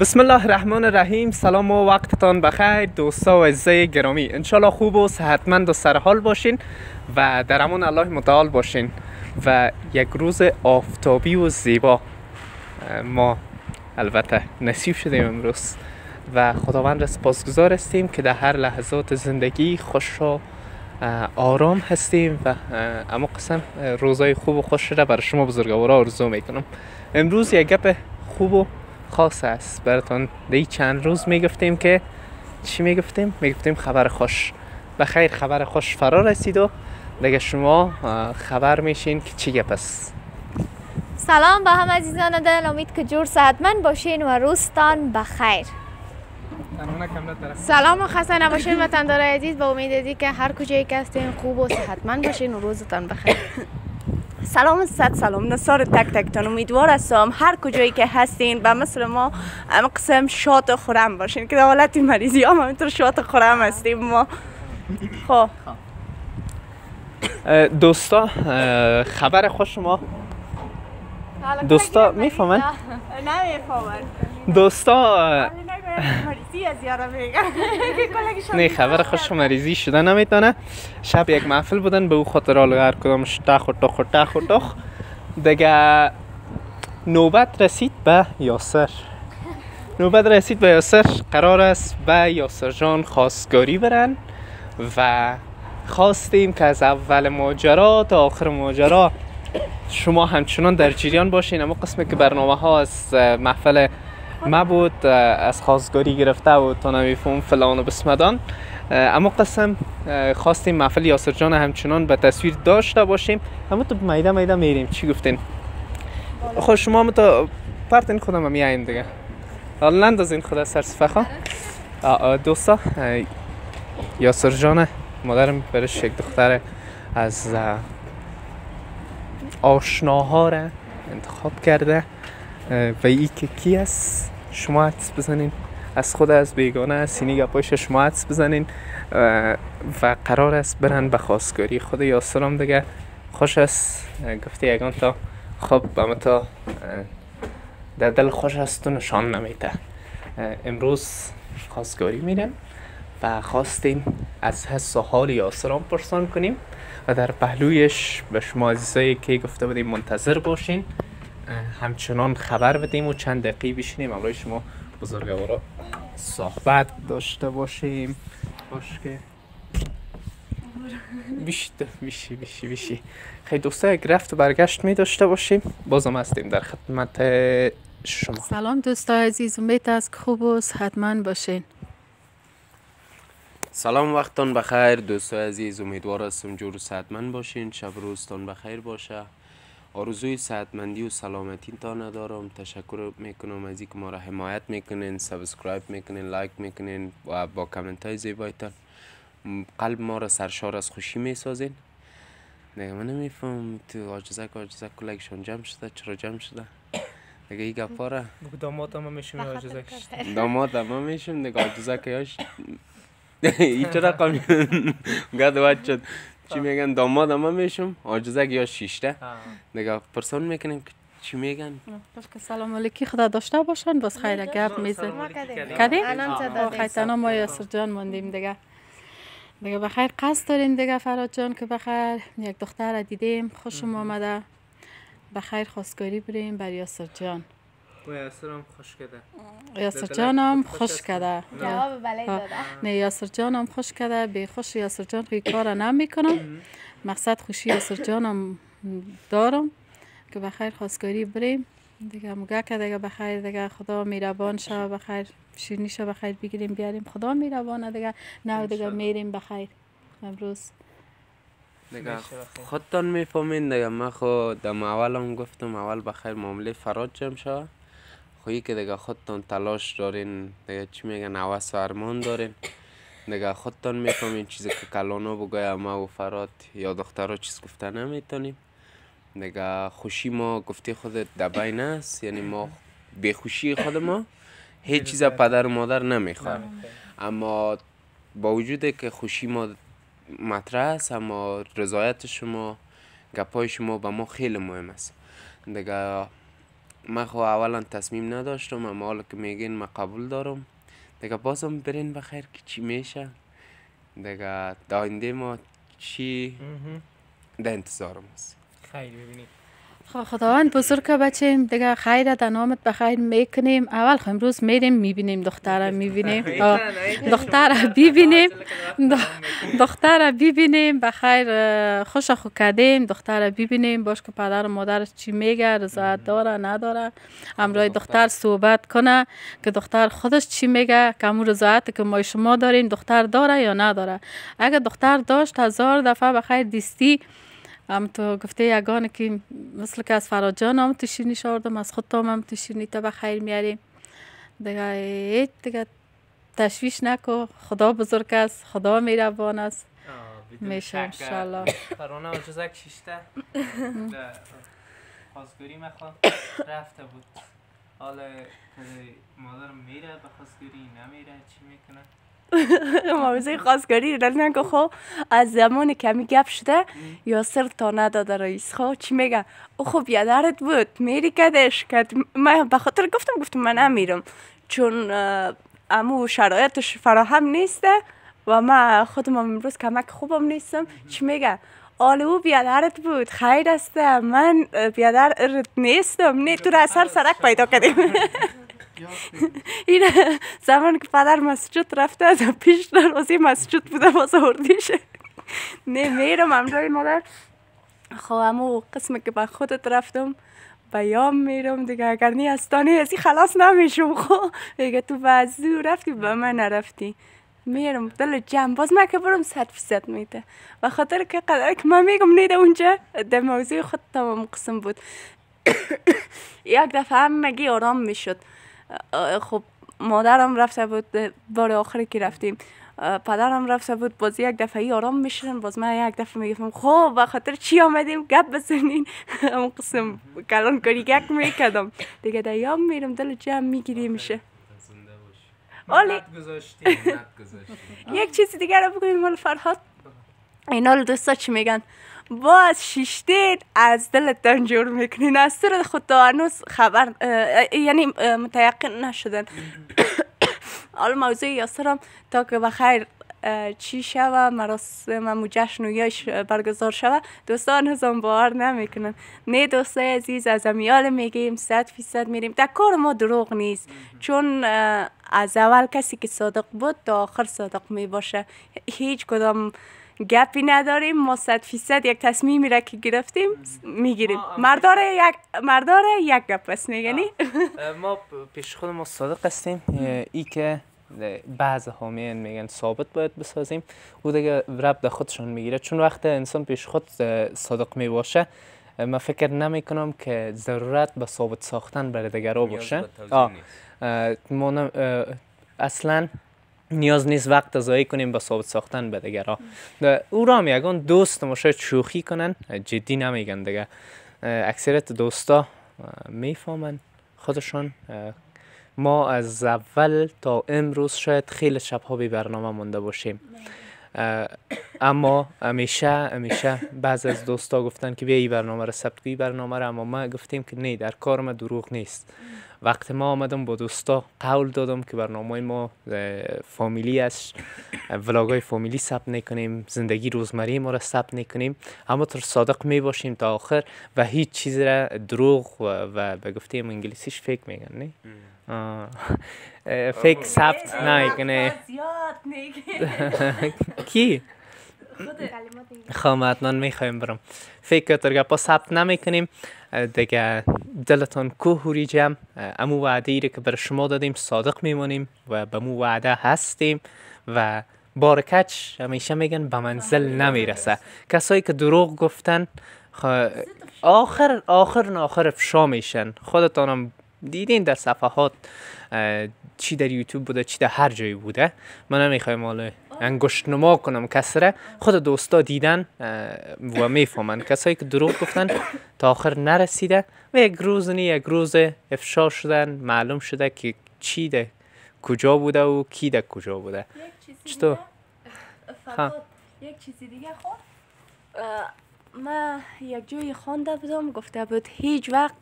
بسم الله الرحمن الرحیم سلام و وقتتان بخیر دوستا و عزیزای گرامی انشالله خوب و صحتمند و سرحال باشین و در امان الله متعال باشین و یک روز آفتابی و زیبا ما البته نصیب شدیم امروز و خداوند را سپاسگزار هستیم که در هر لحظات زندگی خوش و آرام هستیم و اما قسم روزای خوب و خوش را برای شما بزرگوارا آرزو می‌کنم امروز یک گپ خوب و خاص است. براتون دی چند روز می‌گفتیم که چی می‌گفتیم؟ می‌گفتیم خبر خوش. بخیر خبر خوش فرا رسید و دیگه شما خبر میشین که چی گپ است. سلام به هم عزیزان دل. امید که جور صحتمند باشین و روزتان بخیر سلام و خسته نباشین وطندار عزیز. با امید که هر کجایی که هستین خوب و صحتمند باشین و روزتان بخیر سلام صد سلام. نصار تک تک تان. امیدوار هستم هر کجایی که هستین و مثل ما قسم شاد و خورم باشین. که در حالت مریضی هم همینطور شاد خورم هستیم ما. خب. دوستا خبر خوش ما. دوستا می‌فهمن؟ نمی‌فهمن دوستا نه خبر خوش مریضی شده نمی‌تونه. شب یک محفل بودن به او خاطر حال هر کدامش تخ و تخ و تخ و تخ. دیگه نوبت رسید به یاسر. نوبت رسید به یاسر. قرار است به یاسر جان خواستگاری برن و خواستیم که از اول ماجرا تا آخر ماجرا شما همچنان در جریان باشین. اما قسمی که برنامه ها از محفل ما بود از خواستگاری گرفته و تا نمیفهم فلان و بسمدان. اما قسم خواستیم محفل یاسر جان همچنان به تصویر داشته باشیم. اما تو میده میده میریم. چی گفتین؟ خب شما هم تو پرتین خودم هم میاییم دیگه. حالا نندازین خدا سر سفخا دوستا یاسر جان مادرم برش یک دختر از آشناها را انتخاب کرده. و که کی است شما حدس بزنین. از خود از بیگانه از سینی گپایش شما حدس بزنین. و قرار است برن به خواستگاری. خود یاسرم دیگه. خوش است. گفته یگان تا. خب اما تا در دل خوش است و نشان نمیده. امروز خواستگاری میرن و خواستیم از حس و حال یاسرم پرسان کنیم و در پهلویش به شما عزیزایی که گفته بودیم منتظر باشین. همچنان خبر بدیم و چند دقیقه بشینیم. امروز شما بزرگوارا صحبت داشته باشیم. باش که بیشی بیشی بیشی بیشی. خیلی دوستا یک رفت و برگشت می داشته باشیم. بازم هستیم در خدمت شما. سلام دوستا عزیز امید است که خوب و صحتمند باشین. سلام وقتان بخیر دوستای عزیز امیدوار هستم جور صحتمند باشین شب روزتان بخیر باشه. آرزوی صحتمندی و سلامتی تا ندارم. تشکر می‌کنم از اینکه ما را حمایت می‌کنین سابسکرایب می‌کنین لایک می‌کنین و با کامنت های زیبایتان. قلب ما را سرشار از خوشی می‌سازین. دیگه من نمیفهم تو آجزک آجزک کلکشون جمع شده؟ چرا جمع شده؟ دیگه این گفا را. داماد هم میشیم آجزک داماد هم میشیم دیگه آجزک یاش این چرا رقم گد شد. چی میگن؟ داماد هم میشم. آجزک یا شیشته. نگاه پرسان می‌کنیم که چی میگن؟ که سلام علیکی. خدا داشته باشن. بس خیر گپ میزن کدی خیلی ما یاسر جان موندیم دیگه. دیگه بخیر قصد دارین دیگه فراد جان که بخیر یک دختر دیدیم. خوشم آمده. بخیر خواستگاری بریم بر یاسر جان. و یاسر هم خوش کده یاسر جانم خوش کده جواب بله داده نه یاسر جانم خوش کده به خوش یاسر جان که کار نمی‌کنم. مقصد خوشی یاسر جانم دارم. که بخیر خواستگاری بریم. دیگه مگه که دیگه بخیر دیگه خدا میربان شه بخیر شیرینی شه بخیر بگیریم بیاریم. خدا میربانه دیگه. نه دیگه میریم بخیر امروز. دیگه خودتان می‌فهمین دیگه. من خود دم اول هم گفتم اول بخیر معامله فراد جمع شد خویی که دیگه خودتان تلاش دارین دیگه چی میگن حواس و ارمان دارین. دیگه خودتان می‌فهمین چیزی که کلانو بگوی ما و فراد یا دخترها چیز گفته نمی‌تونیم دیگه خوشی ما گفته خود دبین است یعنی ما به خوشی خود ما هیچ چیز پدر و مادر نمی‌خواد. اما با وجود که خوشی ما مطرح است اما رضایت شما گپای شما به ما خیلی مهم است. دیگه من خو اولا تصمیم نداشتم اما حالا که میگین من قبول دارم. دیگه بازم برین بخیر که چی میشه. دیگه داینده ما چی در انتظارم است خیلی ببینید. خب خداوند بزرگ بچه دیگه خیر در نامت بخیر می‌کنیم. اول خب امروز میریم می‌بینیم دختر می‌بینیم. دختر ببینیم. دختر ببینیم. بخیر خوش خو کردیم. دختر ببینیم. باش که پدر و مادر چی میگه رضایت داره نداره. امروی دختر صحبت کنه که دختر خودش چی میگه که همون رضایت که ما شما داریم دختر داره یا نداره. اگر دختر داشت هزار دفعه بخیر دیستی هم تو گفته یگانه که مثل که از فراجان هم تو شیرینی شاردم از خود هم تو شیرینی تا بخیر میاریم دیگه هیچ دیگه تشویش نکو. خدا بزرگ است خدا میربان است. میشه انشالله. فرانه و جزک شیشته. خواستگوری مخواه رفته بود. حالا مادرم میره به خواستگوری نمیره چی می‌کنه؟ موضوع خواستگاری را نگو. خو از زمان کمی گپ شده. یاسر تا نداده رئیس. خو چی میگه او خب یادرت بود. میری کدش کد من به خاطر گفتم گفتم من نمیرم. چون امو شرایطش فراهم نیسته و من خودم امروز کمک خوبم نیستم. چی میگه آل او بیادرت بود. خیر است. من بیادر نیستم. نه تو را اثر سرک پیدا کردیم. این زمان که پدر مسجد رفته از پیش دروازه مسجد بوده باز آوردیشه نه میرم امروی مادر. خب امو قسم که به خودت رفتم بیام میرم دیگه. اگر نی از تانی ازی خلاص نمیشم. خب دیگه تو بعضی رفتی به من نرفتی. میرم دل جمع. باز من که برم صد فیصد میده. و خاطر که قدر که من میگم نیده اونجا در موضوع خود تمام قسم بود. یک دفعه هم مگی آرام می‌شد. خب مادرم رفته بود بار آخری که رفتیم. پدرم رفته بود باز یک دفعه ای آرام میشن باز من یک دفعه می‌گفتم خب به خاطر چی آمدیم؟ گپ بزنین. اون قسم کلان کاری گک می‌کردم. دیگه دیام میرم دل جمع می‌گیری میشه آلی. یک چیزی دیگر رو بگویم مال فرهاد. اینا دوستا چی میگن؟ باز شیشتین از دلتان جور می‌کنین. از سر خود تا هنوز خبر یعنی متیقن نشدن. حالا موضوع یاسرم تا که بخیر چی شوه؟ مراسم و جشن و یاش برگزار شوه؟ دوستان هزم باور نمی‌کنن. نه دوستای عزیز از امیال میگیم صد فیصد میریم. در کار ما دروغ نیست. چون از اول کسی که صادق بود تا آخر صادق می باشه هیچ کدام گپی نداریم ما صد فیصد یک تصمیمی را که گرفتیم می‌گیریم. مرداره یک مرداره یک گپ بس میگنی؟ ما پیش خود ما صادق هستیم. ای که بعض ها میگن ثابت باید بسازیم. او دیگه رب در خودشون می‌گیره. چون وقت انسان پیش خود صادق می باشه من فکر نمی کنم که ضرورت به ثابت ساختن برای دیگرها باشه. اصلا نیاز نیست وقت ضایع کنیم با ثابت ساختن به دیگرها او را هم یگان دوست ما شاید شوخی کنن. جدی نمیگن دیگه. اکثریت دوستا می‌فهمن خودشون ما از اول تا امروز شاید خیلی شبها بی برنامه مونده باشیم. اما همیشه همیشه بعض از دوستا گفتن که بیا برنامه رو ثبت برنامه رو اما ما گفتیم که نه در کار ما دروغ نیست. وقتی ما آمدم با دوستا قول دادم که برنامه ما فامیلی است. ولاگای فامیلی ثبت نکنیم زندگی روزمره ما را ثبت نکنیم. اما تر صادق می باشیم تا آخر و هیچ چیز را دروغ و, و به گفته انگلیسیش فیک میگن نه؟ فیک ثبت نکنه. کی؟ خب حتما می‌خوایم برم. فکر ترگا پا ثبت نمی‌کنیم. دیگه دلتان کوهوری جمع امو وعده ایره که بر شما دادیم صادق میمونیم و به مو وعده هستیم و بارکچ همیشه میگن به منزل نمی‌رسه کسایی که دروغ گفتن آخر آخر آخر افشا میشن خودتانم دیدین در صفحات چی در یوتیوب بوده چی در هر جایی بوده. من نمی‌خوایم حالا انگشت نما کنم کسره خود دوستا دیدن و می‌فهمن کسایی که دروغ گفتن تا آخر نرسیده و یک روز نی یک روز افشا شدن. معلوم شده که چی ده کجا بوده و کی ده کجا بوده. چطور؟ یک چیزی دیگه خب ما یک جایی خوانده بودم گفته بود هیچ وقت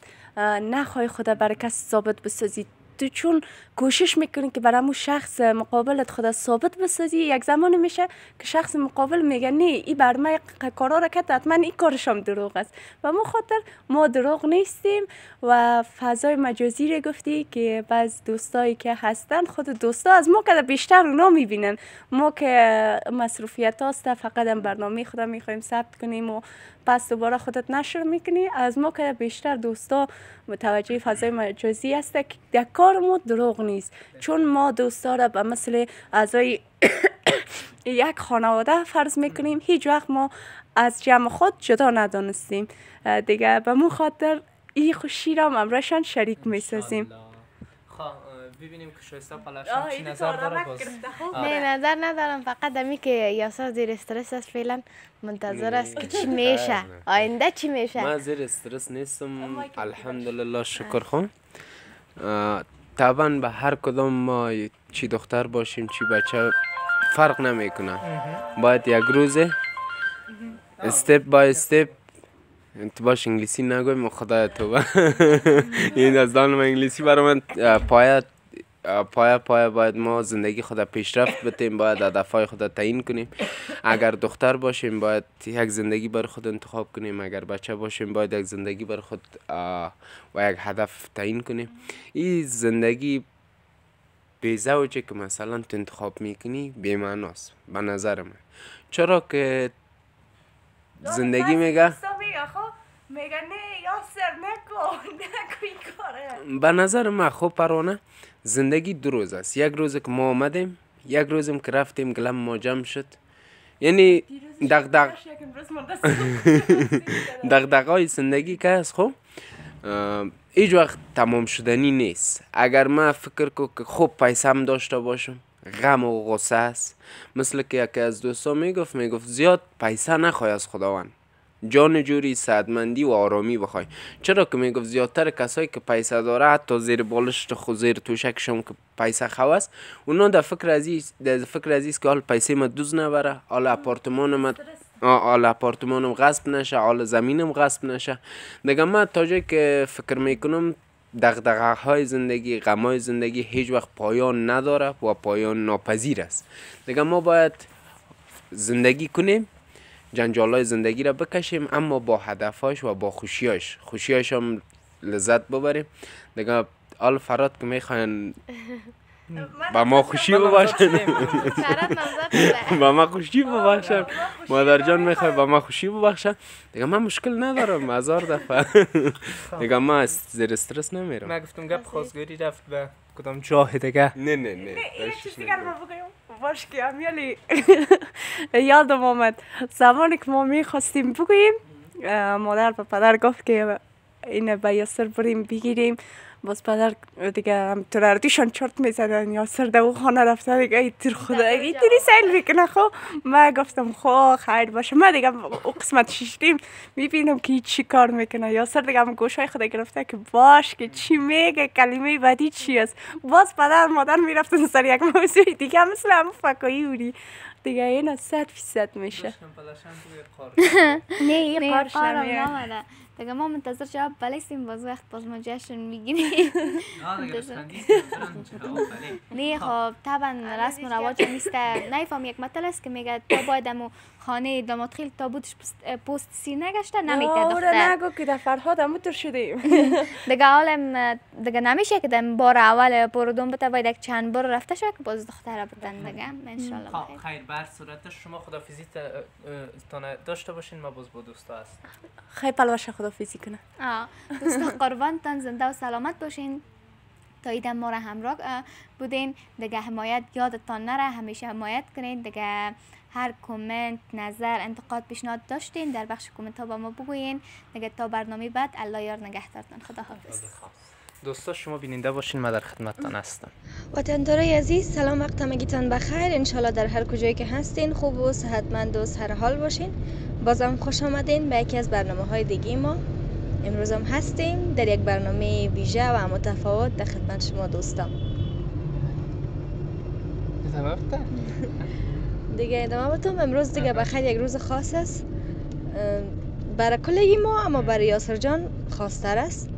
نخوای خدا برای کس ثابت بسازی. تو چون کوشش می‌کنی که برای مو شخص مقابلت خدا ثابت بسازی یک زمان میشه که شخص مقابل میگه نه این بر ق- کارا را کرد حتما این کارش هم دروغ است. و ما خاطر ما دروغ نیستیم و فضای مجازی رو گفتی که بعض دوستایی که هستن خود دوستا از ما که بیشتر اونا می‌بینن. ما که مصروفیت هاست فقط هم برنامه خدا می‌خوایم ثبت کنیم و پس دوباره خودت نشر می‌کنی. از ما که بیشتر دوستا متوجه فضای مجازی هست که در کار ما دروغ نیست. چون ما دوستا را به مثل اعضای یک خانواده فرض می‌کنیم. هیچ وقت ما از جمع خود جدا ندانستیم. دیگه به مو خاطر این خوشی را ممرشان شریک می‌سازیم. ببینیم که شایسته پلاشان چی نظر داره باز. نه نظر ندارم فقط امی که یاسر زیر استرس است فعلا منتظر است که چی میشه. آینده چی میشه؟ من زیر استرس نیستم. الحمدلله شکر خون طبعا به هر کدام ما چی دختر باشیم چی بچه فرق نمی‌کنه. باید یک روزه استپ بای استپ تو باش انگلیسی نگویم خدا تو. این از دان من انگلیسی برای من اه، پایه پایه باید ما زندگی خود پیشرفت بتیم باید هدفهای خود تعیین کنیم. اگر دختر باشیم باید یک زندگی بر خود انتخاب کنیم. اگر بچه باشیم باید یک زندگی بر خود و یک هدف تعیین کنیم. این زندگی به زوجه که مثلا تو انتخاب می‌کنی بی‌معناست به نظر من. چرا که زندگی میگه؟ میگه نه یاسر نکن نکن کاره به نظر من خوب پرانه زندگی دو روز است. یک روز که ما آمدیم یک روزم که رفتیم گلم ما جمع شد. یعنی دغدغ دغدغای زندگی که هست خب؟ هیچ وقت تمام شدنی نیست. اگر من فکر کنم که خوب پیسم داشته باشم غم و غصه است. مثل که یکی از دوستا می‌گفت می‌گفت زیاد پیسه نخواه از خداوند. جان جوری سعدمندی و آرامی بخوای. چرا که می‌گفت زیادتر کسایی که پیسه داره حتی زیر بالشت خود زیر توشکشم که پیسه خو است اونا در فکر عزیز در فکر عزیز که حال پیسه ما دوز نبره حال اپارتمان ما آه، حال اپارتمانم غصب نشه حال زمینم غصب نشه. دیگه من تا جایی که فکر می‌کنم دغدغه های زندگی غم های زندگی هیچ وقت پایان نداره و پایان ناپذیر است. دیگه ما باید زندگی کنیم. جنجال های زندگی را بکشیم اما با هدفهاش و با خوشیاش خوشیاش هم لذت ببریم. دیگه آل فراد که می‌خواین با ما خوشی بباشن. با ما خوشی ببخشن مادر جان می‌خوای با ما خوشی ببخشن دیگه من مشکل ندارم هزار دفعه. دیگه من از زیر استرس نمیرم. من گفتم گپ خواستگاری رفت به کدام جاه دیگه. نه نه نه. باش که امیالی یادم آمد. زمانی که ما می‌خواستیم بگوییم مادر به پدر گفت که این به یاسر بریم بگیریم. باز پدر دیگه هم تراردیشان چرت می‌زدن یاسر دو خانه رفته دیگه ای تر خدا ای تری سیل می‌کنه خو من گفتم خو خیر باشه. من دیگه او قسمت ششتیم می‌بینم که چی کار می‌کنه. یاسر دیگه هم گوشای خدا گرفته که باش که چی میگه کلمه بعدی چی است؟ باز پدر مادر می‌رفتن سر یک موضوع دیگه مثل هم فکایی اوری دیگه این از صد فیصد میشه. نه نه، قارم نمیاد. نمیاد. دیگه ما منتظر جواب بلیستیم باز وقت باز ما جشن می‌گیریم نه خب طبعا رسم و رواج نیست نیفهم یک مطل است که میگه تا باید امو خانه داماد خیل تابوتش پست- سیر نگشته نمیته آره دختر. نگو که در فرهاد همونطور شدیم. دیگه حالم دیگه نمیشه که در بار اول پرودون بته باید یک چند بار رفته شد که باز دختر بتن دیگه. انشالله بخیر. خیر بر صورت شما خدافیزی تانه داشته باشین ما باز با دوستا هست خیلی پلوش خدافیزی کنه. آه، دوستا قربانتان زنده و سلامت باشین. تا ایدم ما را همراه اه، بودین. دیگه حمایت یادتان نره همیشه حمایت کنین. دیگه هر کامنت نظر انتقاد پیشنهاد داشتین در بخش کامنت ها با ما بگوین. دیگه تا برنامه بعد الله یار نگهدارتان خدا حافظ دوستا شما بیننده باشین من در خدمتتان هستم. وطندارای عزیز سلام. وقت همگیتان بخیر. انشالله در هر کجایی که هستین خوب و صحتمند و سر حال باشین. بازم خوش آمدین به یکی از برنامه های دیگه ما. امروز هم هستیم در یک برنامه ویژه و متفاوت در خدمت شما دوستان دیگه ادامه بدم. امروز دیگه بخیر یک روز خاص است. برای کلگی ما اما برای یاسر جان خواستر است.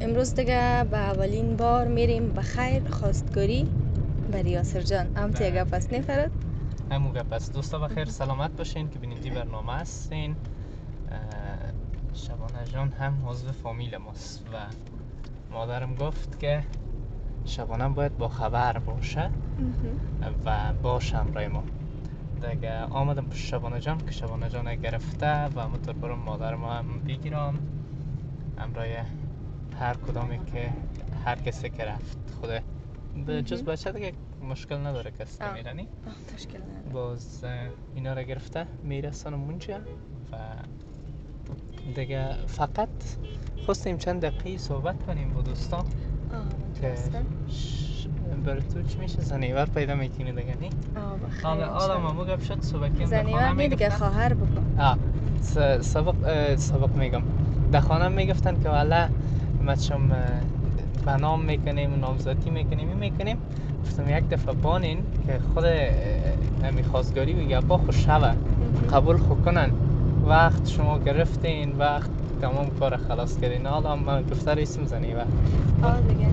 امروز دیگه به اولین بار میریم. به خیر خواستگاری برای یاسر جان. هم تو بله. گپ است نفرد همون گپ است دوستا بخیر. سلامت باشین. که بیننده برنامه هستین. شبانه جان هم عضو فامیل ماست و مادرم گفت که شبانه باید با خبر باشه و باش همراه ما. دیگه آمدم پیش شبانه جان که شبانه جان گرفته و همونطور برم مادرم هم بگیرم همراه هر کدامی که هر کسی که رفت. خوده. به جز بچه دیگه مشکل نداره کسی. میرنی تشکیل نداره. باز اینا را گرفته. میرسانم اونجا و دیگه فقط خواستیم چند دقیقه صحبت کنیم با دوستان. چی میشه زنیور پیدا می‌کنی دیگه نی آه، بخیر حالا حالا. ما گپ شد صبح که زنیور نه دیگه خواهر بکن آه س- سبق سبق میگم در خانه می‌گفتن که والا مچم به نام می‌کنیم نامزدی می‌کنیم می‌کنیم گفتم یک دفعه بانین که خود اه، همی خواستگاری و گپا خوش شوه قبول خو کنن وقت شما گرفتین وقت تمام کار خلاص کردین. حالا من گفته اسم زنی و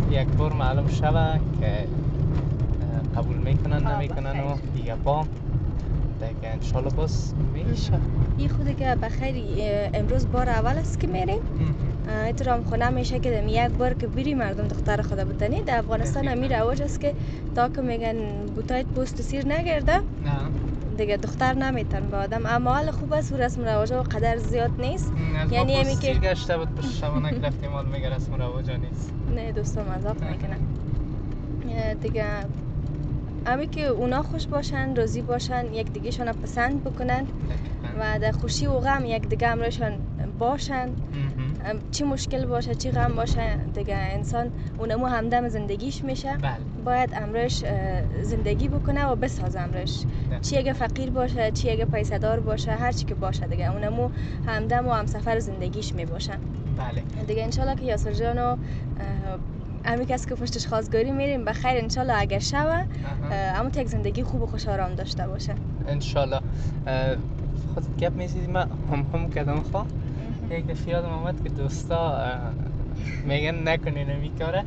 یک بار معلوم شوه که قبول می‌کنن نمی‌کنن و. دیگه با. دیگه انشالله باز میشه. این خود که بخیر امروز بار اول است که میریم. اترام خونه میشه که دم یک بار که بری مردم دختر خدا بتنی در افغانستان. امیر رواج است که تا که میگن بوتایت پوست سیر نگرده. نه. دیگه دختر نمیتن به آدم. اما حال خوب است و رسم رواج و قدر زیاد نیست. یعنی همی که- پوستیر گشته بود پشت شبانه که رفتیم حال میگه رسم و رواجا نیست. نه دوستان مذاق می‌کنن اه، دیگه امی که اونا خوش باشن راضی باشن یک دیگهشان پسند بکنن و در خوشی و غم یک دیگه همراهشان باشن. چی مشکل باشه چی غم باشه دیگه انسان اونمو همدم زندگیش میشه. بله. باید امرش زندگی بکنه و بسازه امرش. چی اگه فقیر باشه چی اگه پیسه دار باشه هر چی که باشه دیگه. اونمو همدم و همسفر زندگیش می باشه بله. دیگه انشالله که یاسر جان و اه، امی کس که پشتش خواستگاری میریم بخیر انشالله اگر شوه. اما تو یک زندگی خوب و خوش آرام داشته باشه. انشالله. اه، خودت گپ میزیدی من هم هم کردم خواه یک دفعه یادم آمد که دوستا میگن نکنین این کاره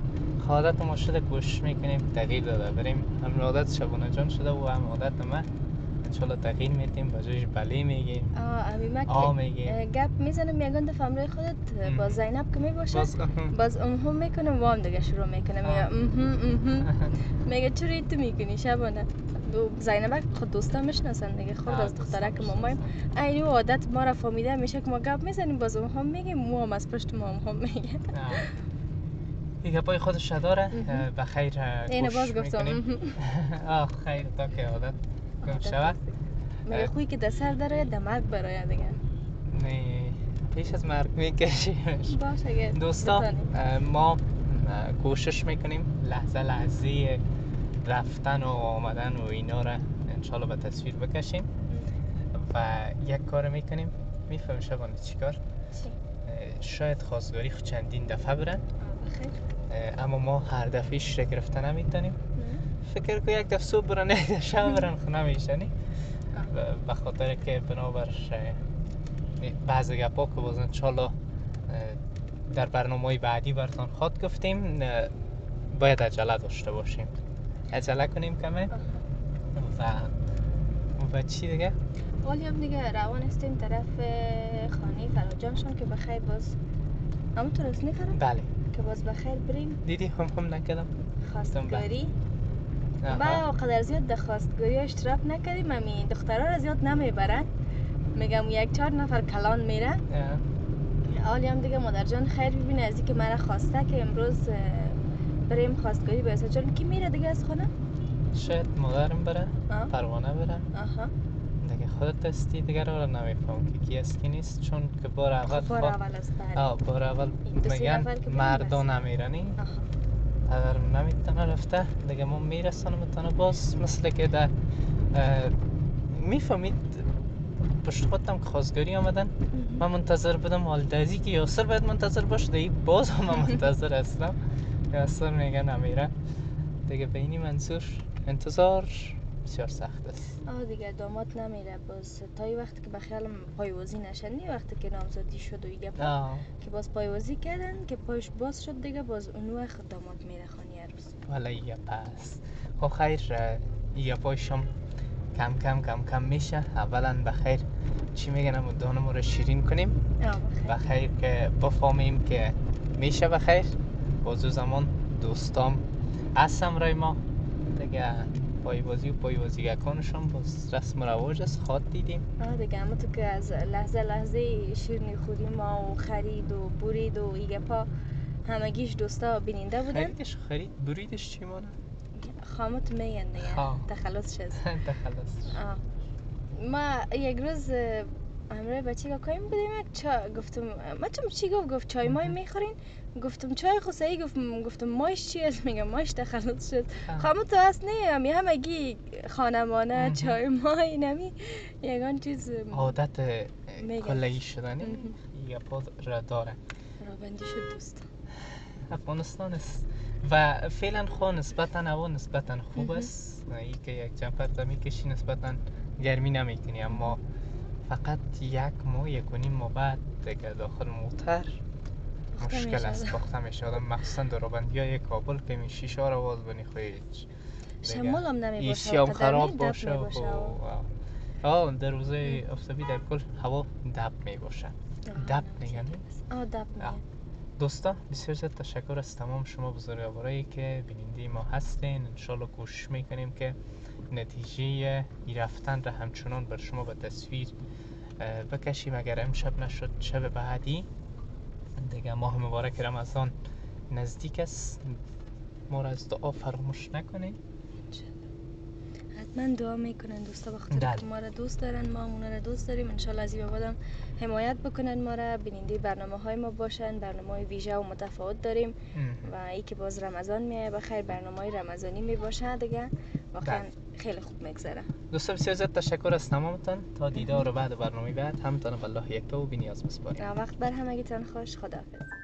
عادت ما شده کوشش می‌کنیم تغییر داده. بریم. هم عادت شبانه جان شده و هم عادت ما. انشالله تغییر میدیم. بجایش بله میگیم. آه امی ما آ که میگیم گپ می‌زنم یگان دفعه همراه خودت با. زینب که می‌باشه. باز امهم می‌کنم و هم دیگه شروع می‌کنم. میگه میگه چرا تو می‌کنی شبانه؟ و زینبک خود دوستا می‌شناسن دیگه خود از دخترک می‌شناسن. مامایم اینو عادت ما را فهمیده میشه که ما گپ می‌زنیم باز هم میگیم مو هم از پشت ما هم میگه این گپای خودش داره مهم. بخیر اینو باز گفتم. آه خیر تا که عادت گم شود. دیگه. خوی که در سر داره در مرگ برای دیگه. نه پیش از مرگ میکشیمش. باشه دوستا ما کوشش می‌کنیم لحظه لحظه رفتن و آمدن و اینا را انشالله به تصویر بکشیم. و یک کار می‌کنیم. می‌فهمی شبانه چیکار شاید خواستگاری خود چندین دفعه برن اما ما هر دفعهش را گرفته نمی‌تونیم؟ فکر که یک دفعه صبح برن یک دفعه شب برن خو نمیشنی به خاطر که بنابر اه، بعض گپا که باز انشالله اه، در برنامه های بعدی براتان خواد گفتیم باید عجله داشته باشیم. عجله کنیم کمه؟ و و چی دیگه؟ حالی هم دیگه روان استیم طرف خانه فراجانشون که بخیر باز. همونطور است نفرم بله. که باز بخیر بریم. دیدی هم هم نکردم. خواستگاری. ما قدر زیاد در خواستگاری ها اشتراک نکردیم. همین دخترها را زیاد نمی‌برن. میگم یک چهار نفر کلان میره حالی هم دیگه مادر جان خیر ببینه از اینکه مرا خواسته که امروز بریم خواستگاری به جان کی میره دیگه از خانه؟ شاید مادرم بره. پروانه بره. آها. دیگه خودت هستی دیگه رو نمیفهم که کی است کی نیست. چون که بار اول خب بار خواه- اول است بله. بار اول میگن مردا بس. نمیرنی. پدرم نمی‌تونه رفته دیگه ما میرسانم تنه باز مثل که در می‌فهمید پشت خودم که خواستگاری آمدن. من منتظر بودم والدازی که یاسر باید منتظر باشه دیگه باز هم من منتظر هستم. یاسر میگه نمیره دیگه به اینی منظور. انتظار. بسیار سخت است. آه دیگه داماد نمیره. باز تا این وقتی که بخیالم پایوازی نشنی وقتی که نامزدی شد و گپا آه. که باز پایوازی کردن که پایش باز شد دیگه باز اون وقت داماد میره خانی عروس. ولی یه پس. خب خیر یه پایشم کم کم کم کم میشه. اولا بخیر چی میگن؟ همون دانم رو شیرین کنیم. بخیر که بفهمیم که میشه بخیر بازو زمان دوستام. هستم رای ما. دیگه. پای بازی و پای بازیگکانشون باز رسم و رواج است خواد دیدیم. آه دیگه اما تو که از لحظه لحظه شیرنی خوری ما و خرید و برید و این گپا همگیش دوستا بیننده بودن. خریدش خرید بریدش چی مانه خامت میگن دیگه. تخلص شد. تخلص. ما یک روز اه، همراه بچه کاکایم بودیم چا گفتم ما چم چی گفت گفت چای مای. می‌خورین گفتم چای خصایی گفت گفتم مایش چی است میگم مایش تخلص شد. خامو تو هست نه همی همگی خانمانه. چای مای نمی یگان چیز عادت. کلهی شدنی. یه پا را داره رابندی شد دوست افغانستان است و فعلا خو نسبتا هوا نسبتا خوب. است ای که یک جمپر زمین کشی نسبتا گرمی نمی‌کنی اما فقط یک ماه یک و نیم ماه بعد دیگه داخل موتر. مشکل. است پخته میشه آدم مخصوصا درابندی های کابل که می شیشه را باز بنی خواهیچ. شمال هم نمی باشه هم خراب باشه. می آه در روزه آفتابی در کل هوا دب می باشه. دب میگن؟ آه دب. میگن. دوستا بسیار زیاد تشکر از تمام شما بزرگوارایی که بیننده ما هستین. انشالله کوشش می‌کنیم که نتیجه ای رفتن را همچنان بر شما به تصویر بکشیم. اگر امشب نشد شب بعدی دیگه ماه مبارک رمضان نزدیک است. ما را از دعا فراموش نکنید. حتما دعا می‌کنن دوستا بخاطر بله. که ما را دوست دارن ما هم اونا را دوست داریم. انشالله از این بعدم حمایت بکنن ما را. بیننده برنامه های ما باشن. برنامه های ویژه و متفاوت داریم ام. و ای که باز رمضان میایه بخیر برنامه های رمضانی می باشه دیگه. واقعا بله. خیلی خوب میگذره. دوستا بسیار زیاد تشکر از تمامتان. تا دیدار بعد برنامه بعد همتان به الله یکتا و بینیاز بسپاریم وقت بر همگیتان خوش خداحافظ.